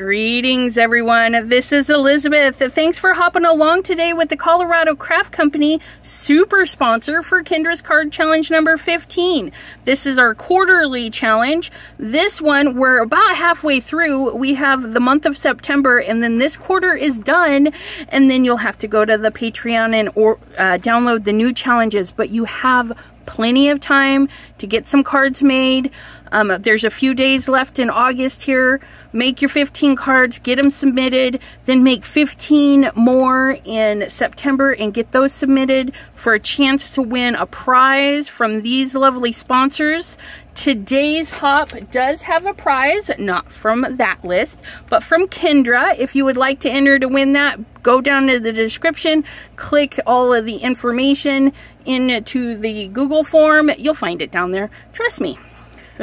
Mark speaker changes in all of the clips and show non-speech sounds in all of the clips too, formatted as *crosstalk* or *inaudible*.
Speaker 1: Greetings, everyone. This is Elizabeth. Thanks for hopping along today with the Colorado Craft Company super sponsor for Kendra's Card Challenge number 15. This is our quarterly challenge. This one, we're about halfway through. We have the month of September, and then this quarter is done, and then you'll have to go to the Patreon and or uh, download the new challenges, but you have plenty of time to get some cards made. Um, there's a few days left in August here. Make your 15 cards, get them submitted, then make 15 more in September and get those submitted for a chance to win a prize from these lovely sponsors. Today's hop does have a prize, not from that list, but from Kendra. If you would like to enter to win that, go down to the description, click all of the information into the Google form. You'll find it down there. Trust me.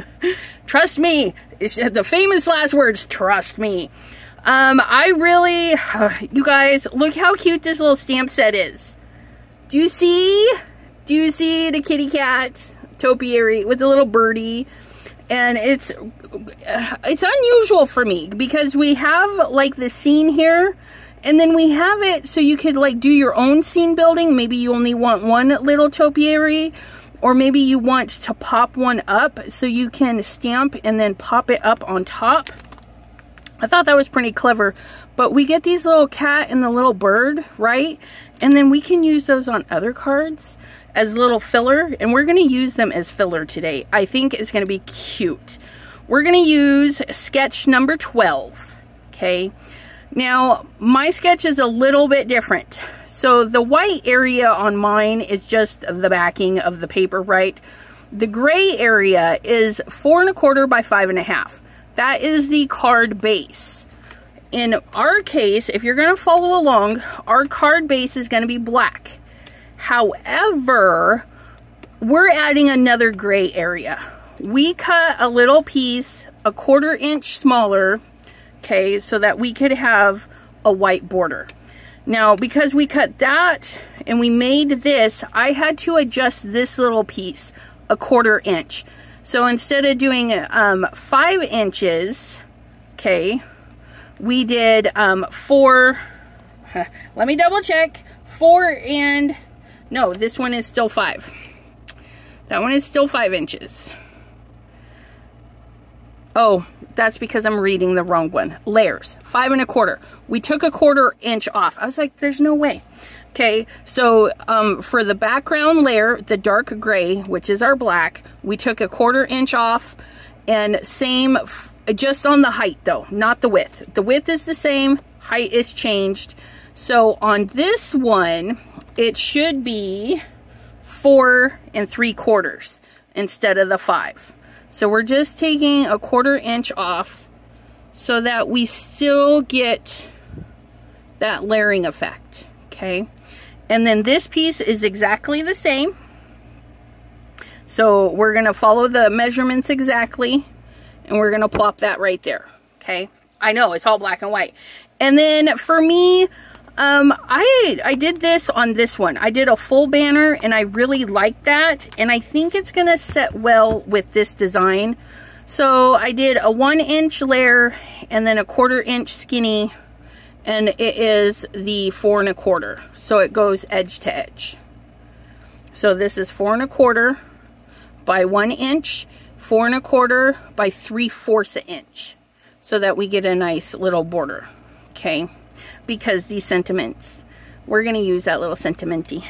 Speaker 1: *laughs* trust me. The famous last words, trust me. Um, I really, *sighs* you guys, look how cute this little stamp set is. Do you see? Do you see the kitty cat topiary with the little birdie? And it's, *sighs* it's unusual for me because we have like the scene here and then we have it so you could like do your own scene building. Maybe you only want one little topiary or maybe you want to pop one up so you can stamp and then pop it up on top. I thought that was pretty clever. But we get these little cat and the little bird, right? And then we can use those on other cards as little filler. And we're going to use them as filler today. I think it's going to be cute. We're going to use sketch number 12. Okay. Now, my sketch is a little bit different. So the white area on mine is just the backing of the paper, right? The gray area is four and a quarter by five and a half. That is the card base. In our case, if you're going to follow along, our card base is going to be black. However, we're adding another gray area. We cut a little piece a quarter inch smaller, okay, so that we could have a white border. Now, because we cut that and we made this, I had to adjust this little piece a quarter inch. So instead of doing um, five inches, okay, we did um, four, *laughs* let me double check, four and, no, this one is still five. That one is still five inches. Oh, that's because I'm reading the wrong one. Layers, five and a quarter. We took a quarter inch off. I was like, there's no way. Okay, so um, for the background layer, the dark gray, which is our black, we took a quarter inch off and same just on the height though, not the width. The width is the same, height is changed. So on this one, it should be four and three quarters instead of the five. So we're just taking a quarter inch off so that we still get that layering effect, okay? And then this piece is exactly the same. So we're gonna follow the measurements exactly and we're gonna plop that right there, okay? I know, it's all black and white. And then for me, um, I, I did this on this one. I did a full banner and I really like that. And I think it's going to set well with this design. So I did a one inch layer and then a quarter inch skinny and it is the four and a quarter. So it goes edge to edge. So this is four and a quarter by one inch, four and a quarter by three fourths an inch so that we get a nice little border. Okay because these sentiments, we're going to use that little sentimenty.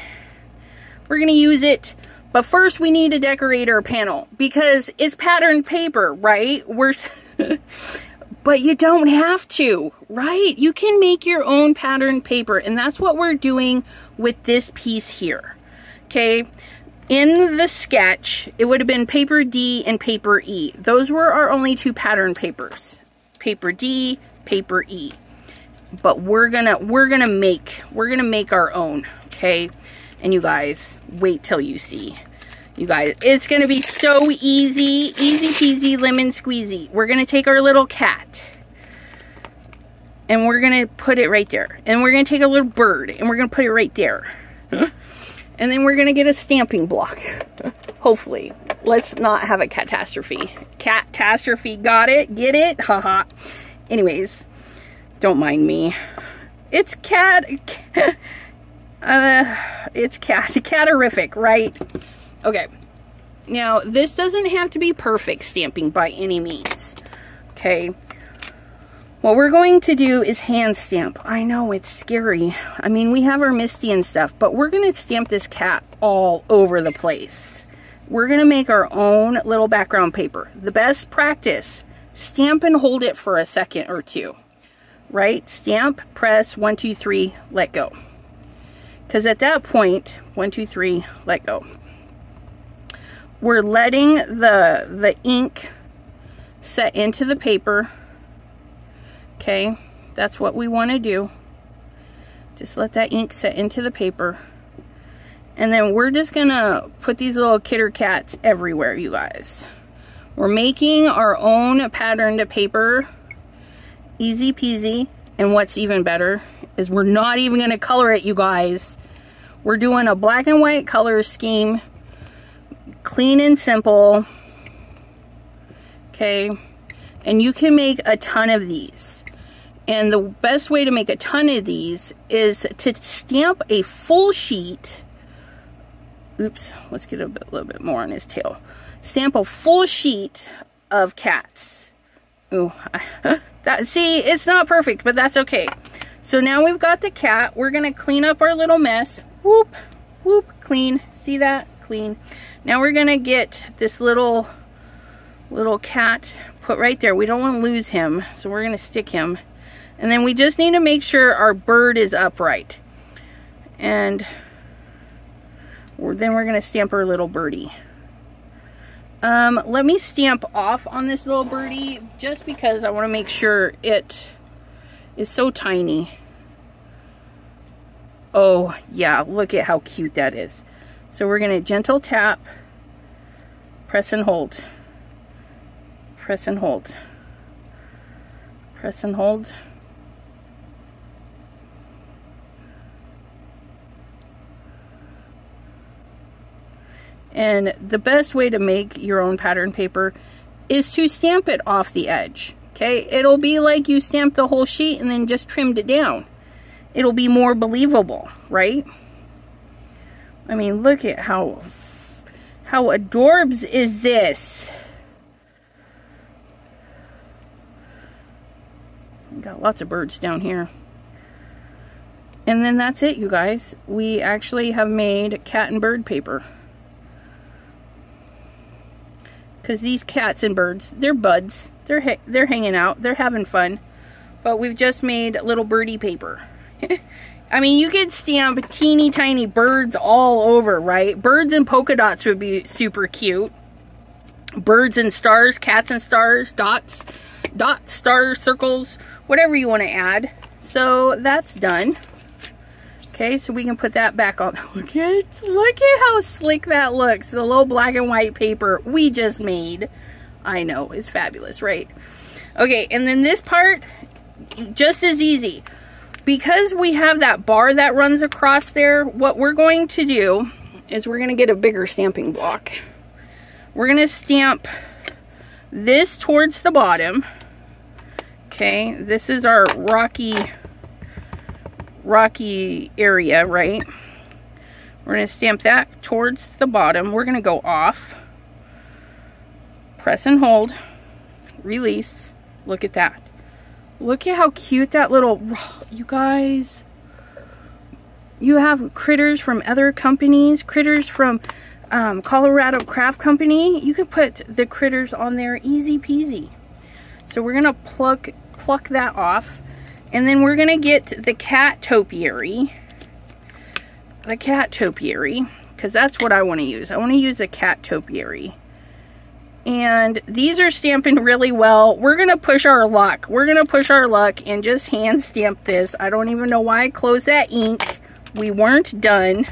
Speaker 1: We're going to use it, but first we need to decorate our panel because it's patterned paper, right? We're, *laughs* but you don't have to, right? You can make your own patterned paper and that's what we're doing with this piece here, okay? In the sketch, it would have been paper D and paper E. Those were our only two pattern papers. Paper D, paper E but we're gonna we're gonna make we're gonna make our own okay? And you guys wait till you see. You guys it's gonna be so easy easy peasy lemon squeezy. We're gonna take our little cat and we're gonna put it right there. And we're gonna take a little bird and we're gonna put it right there. And then we're gonna get a stamping block. Hopefully. Let's not have a catastrophe. Catastrophe. Got it? Get it? Haha anyways Don't mind me. It's cat, *laughs* uh, it's cat, *laughs* catarific, right? Okay. Now, this doesn't have to be perfect stamping by any means. Okay. What we're going to do is hand stamp. I know, it's scary. I mean, we have our MISTI and stuff, but we're going to stamp this cat all over the place. We're going to make our own little background paper. The best practice, stamp and hold it for a second or two. Right? Stamp, press, one, two, three, let go. Because at that point, one, two, three, let go. We're letting the, the ink set into the paper Okay, that's what we want to do. Just let that ink set into the paper. And then we're just going to put these little kitter cats everywhere, you guys. We're making our own patterned paper. Easy peasy. And what's even better is we're not even going to color it, you guys. We're doing a black and white color scheme. Clean and simple. Okay. And you can make a ton of these. And the best way to make a ton of these is to stamp a full sheet. Oops, let's get a, bit, little bit more on his tail. Stamp a full sheet of cats. Ooh, *laughs* that, see, it's not perfect, but that's okay. So now we've got the cat. We're to clean up our little mess. Whoop, whoop, clean. See that? Clean. Now we're to get this little, little cat put right there. We don't want to lose him, so we're to stick him and then we just need to make sure our bird is upright. And then we're to stamp our little birdie. Um, let me stamp off on this little birdie just because I want to make sure it is so tiny. Oh, yeah, look at how cute that is. So we're going to gentle tap, press and hold, press and hold, press and hold. And the best way to make your own pattern paper is to stamp it off the edge. Okay, it'll be like you stamped the whole sheet and then just trimmed it down. It'll be more believable, right? I mean, look at how, how adorbs is this? Got lots of birds down here. And then that's it, you guys. We actually have made cat and bird paper. Because these cats and birds, they're buds. They're, they're hanging out. They're having fun. But we've just made little birdie paper. *laughs* I mean, you could stamp teeny tiny birds all over, right? Birds and polka dots would be super cute. Birds and stars, cats and stars, dots, dots, stars, circles, whatever you want to add. So that's done. Okay, so we can put that back on. *laughs* Look at, look at how slick that looks. The little black and white paper we just made. I know, it's fabulous, right? Okay, and then this part, just as easy. Because we have that bar that runs across there, what we're going to do is we're going to get a bigger stamping block. We're going to stamp this towards the bottom. Okay, this is our rocky rocky area, right? We're going to stamp that towards the bottom. We're going to go off, press and hold, release. Look at that. Look at how cute that little, you guys, you have critters from other companies, critters from um, Colorado Craft Company. You can put the critters on there easy peasy. So we're going to pluck, pluck that off. And then we're going to get the cat topiary. The cat topiary. Because that's what I want to use. I want to use the cat topiary. And these are stamping really well. We're going to push our luck. We're going to push our luck and just hand stamp this. I don't even know why I closed that ink. We weren't done.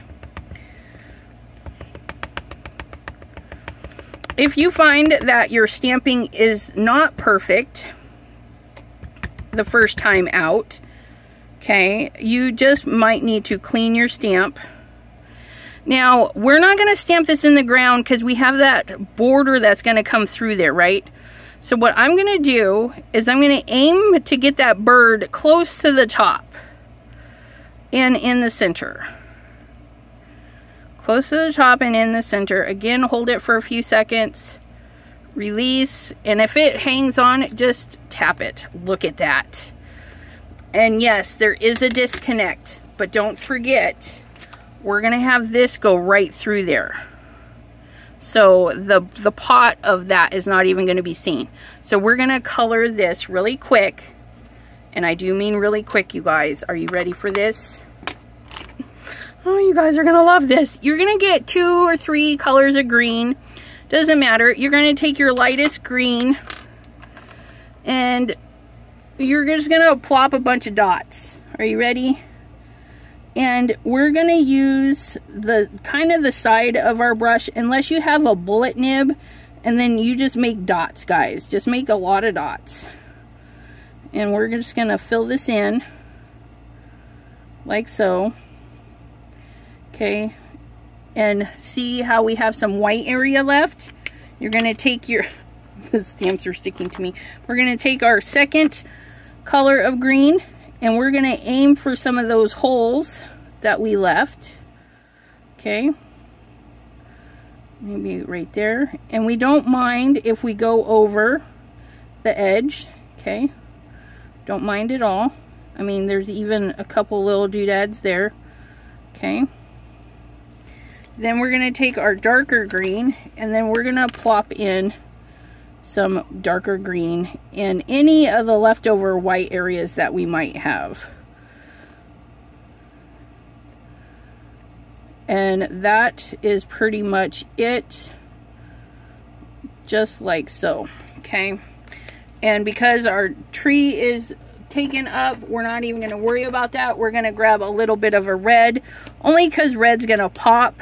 Speaker 1: If you find that your stamping is not perfect, the first time out. Okay, you just might need to clean your stamp. Now, we're not going to stamp this in the ground because we have that border that's going to come through there, right? So what I'm going to do is I'm going to aim to get that bird close to the top and in the center. Close to the top and in the center. Again, hold it for a few seconds. Release. And if it hangs on, just tap it. Look at that. And yes, there is a disconnect. But don't forget, we're to have this go right through there. So the, the pot of that is not even going to be seen. So we're to color this really quick. And I do mean really quick, you guys. Are you ready for this? *laughs* Oh, you guys are to love this. You're to get two or three colors of green. Doesn't matter. You're going to take your lightest green and you're just going to plop a bunch of dots. Are you ready? And we're going to use the kind of the side of our brush unless you have a bullet nib and then you just make dots, guys. Just make a lot of dots. And we're just going to fill this in like so okay and see how we have some white area left. You're going to take your *laughs* the stamps are sticking to me. We're going to take our second color of green and we're going to aim for some of those holes that we left. Okay. Maybe right there. And we don't mind if we go over the edge okay? Don't mind at all. I mean there's even a couple little doodads there okay then we're going to take our darker green and then we're going to plop in some darker green in any of the leftover white areas that we might have. And that is pretty much it. Just like so. Okay. And because our tree is taken up, we're not even going to worry about that. We're going to grab a little bit of a red. Only because red's going to pop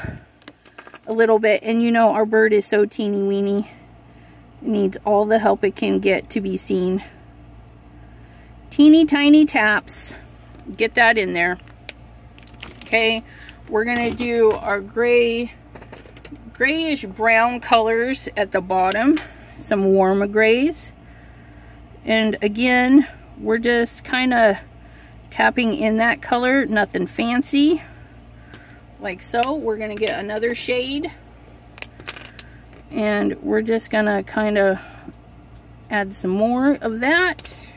Speaker 1: a little bit. And you know, our bird is so teeny weeny. It needs all the help it can get to be seen. Teeny tiny taps. Get that in there. Okay, we're going to do our gray, grayish brown colors at the bottom. Some warm grays. And again, we're just kind of tapping in that color. Nothing fancy like so. We're going to get another shade. And we're just going to kind of add some more of that.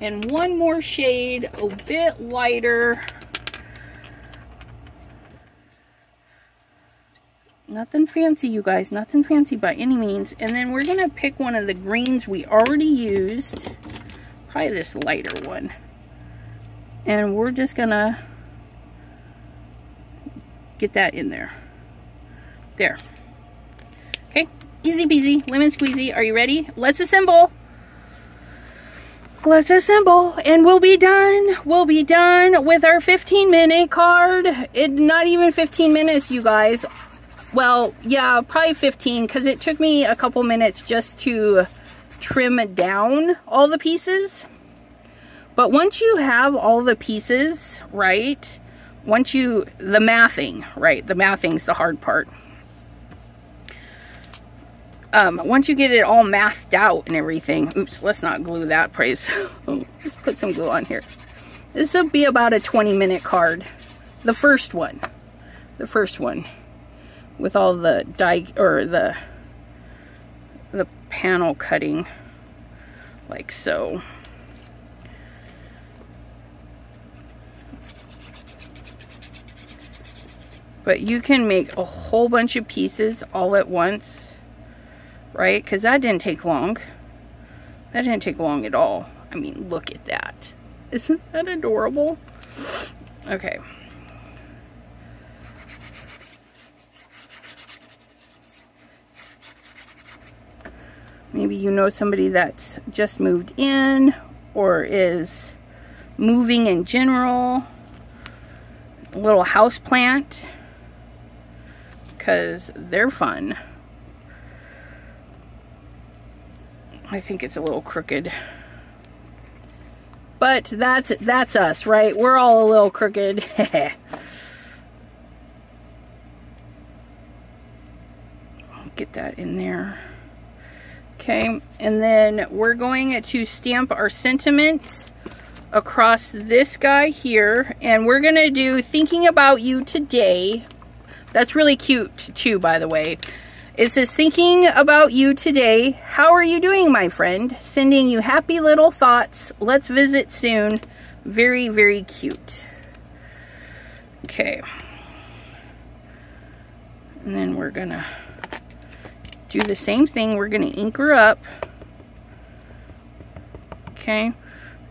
Speaker 1: And one more shade a bit lighter. Nothing fancy you guys. Nothing fancy by any means. And then we're gonna pick one of the greens we already used. Probably this lighter one. And we're just gonna get that in there. There. Okay, easy peasy, lemon squeezy. Are you ready? Let's assemble. Let's assemble and we'll be done. We'll be done with our 15 minute card. It Not even 15 minutes, you guys. Well, yeah, probably 15 because it took me a couple minutes just to trim down all the pieces. But once you have all the pieces, right, once you, the mathing, right, the mathing's the hard part. Um, once you get it all mathed out and everything, oops, let's not glue that, praise. *laughs* let's put some glue on here. This will be about a 20 minute card. The first one, the first one with all the die, or the, the panel cutting like so. But you can make a whole bunch of pieces all at once, right? Because that didn't take long. That didn't take long at all. I mean, look at that. Isn't that adorable? Okay. Maybe you know somebody that's just moved in or is moving in general. Little house plant because they're fun. I think it's a little crooked. But that's that's us, right? We're all a little crooked. *laughs* Get that in there. Okay. And then we're going to stamp our sentiment across this guy here. And we're going to do thinking about you today. That's really cute too, by the way. It says, thinking about you today. How are you doing, my friend? Sending you happy little thoughts. Let's visit soon. Very, very cute. Okay. And then we're going to do the same thing. We're going to ink her up. Okay.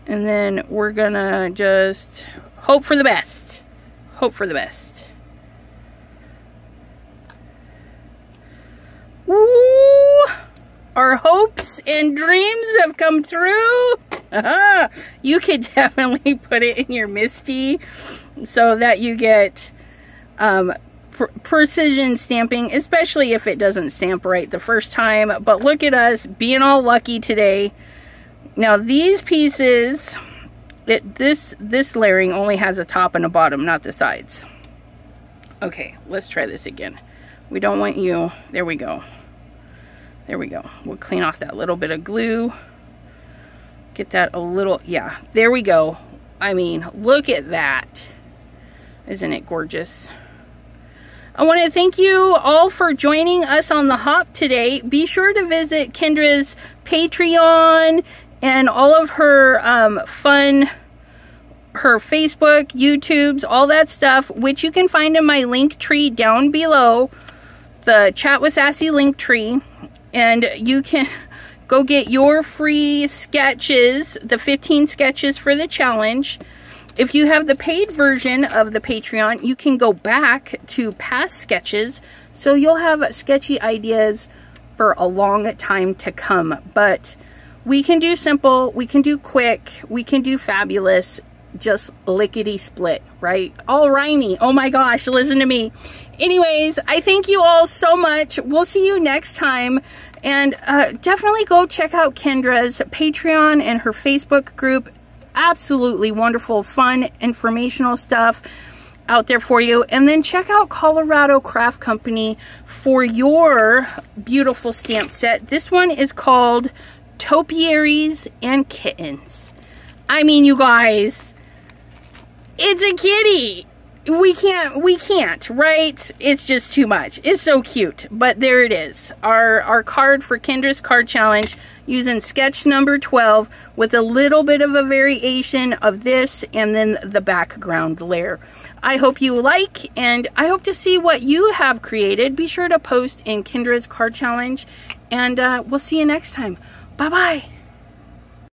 Speaker 1: And then we're going to just hope for the best. Hope for the best. Woo! Our hopes and dreams have come true. you could *laughs* definitely put it in your MISTI so that you get um, pr precision stamping, especially if it doesn't stamp right the first time. But look at us being all lucky today. Now these pieces, it, this, this layering only has a top and a bottom, not the sides. Okay, let's try this again. We don't want you, there we go. There we go. We'll clean off that little bit of glue. Get that a little, yeah, there we go. I mean, look at that. Isn't it gorgeous? I want to thank you all for joining us on the hop today. Be sure to visit Kendra's Patreon and all of her um, fun, her Facebook, YouTubes, all that stuff, which you can find in my link tree down below, the Chat with Sassy link tree. And you can go get your free sketches, the 15 sketches for the challenge. If you have the paid version of the Patreon, you can go back to past sketches. So you'll have sketchy ideas for a long time to come. But we can do simple, we can do quick, we can do fabulous, just lickety split, right? All rhymy. Oh my gosh, listen to me. Anyways, I thank you all so much. We'll see you next time. And uh, definitely go check out Kendra's Patreon and her Facebook group absolutely wonderful, fun, informational stuff out there for you. And then check out Colorado Craft Company for your beautiful stamp set. This one is called Topiaries and Kittens. I mean, you guys, it's a kitty we can't we can't right? It's just too much. It's so cute but there it is. Our our card for kendra's card challenge using sketch number 12 with a little bit of a variation of this and then the background layer. I hope you like and i hope to see what you have created. Be sure to post in kendra's card challenge and uh, we'll see you next time. Bye bye